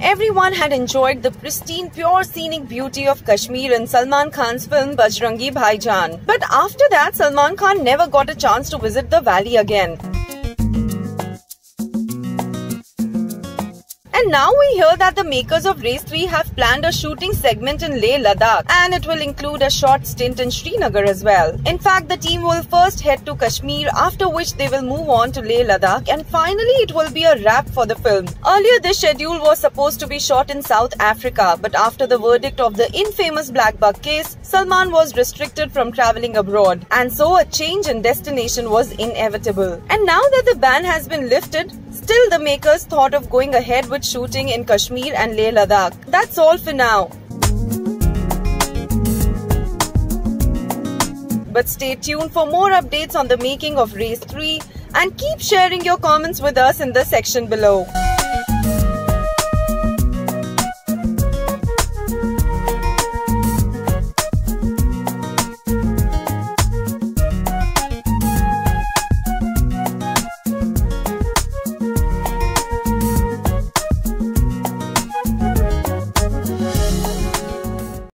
Everyone had enjoyed the pristine, pure scenic beauty of Kashmir in Salman Khan's film Bajrangi Bhaijaan. But after that, Salman Khan never got a chance to visit the valley again. And now we hear that the makers of Race 3 have planned a shooting segment in Leh Ladakh and it will include a short stint in Srinagar as well. In fact, the team will first head to Kashmir after which they will move on to Leh Ladakh and finally it will be a wrap for the film. Earlier this schedule was supposed to be shot in South Africa but after the verdict of the infamous Black Buck case, Salman was restricted from traveling abroad and so a change in destination was inevitable. And now that the ban has been lifted, Still, the makers thought of going ahead with shooting in Kashmir and Leh Ladakh. That's all for now. But stay tuned for more updates on the making of Race 3 and keep sharing your comments with us in the section below.